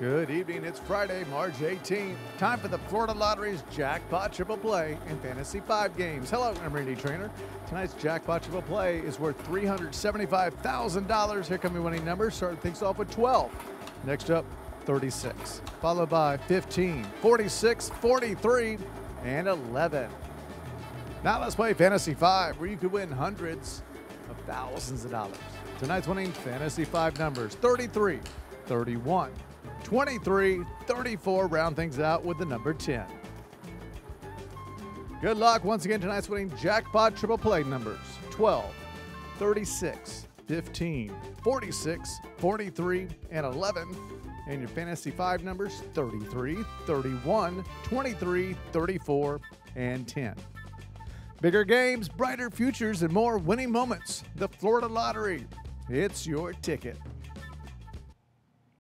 Good evening. It's Friday, March 18th. Time for the Florida Lottery's Jackpot Triple Play and Fantasy 5 games. Hello, I'm Randy Trainer. Tonight's Jackpot Triple Play is worth $375,000. Here come your winning numbers. Starting things off with 12. Next up, 36, followed by 15, 46, 43, and 11. Now let's play Fantasy 5, where you could win hundreds of thousands of dollars. Tonight's winning Fantasy 5 numbers 33, 31, 23, 34. Round things out with the number 10. Good luck. Once again, tonight's winning jackpot triple play numbers 12, 36, 15, 46, 43, and 11. And your Fantasy 5 numbers 33, 31, 23, 34, and 10. Bigger games, brighter futures, and more winning moments. The Florida Lottery. It's your ticket.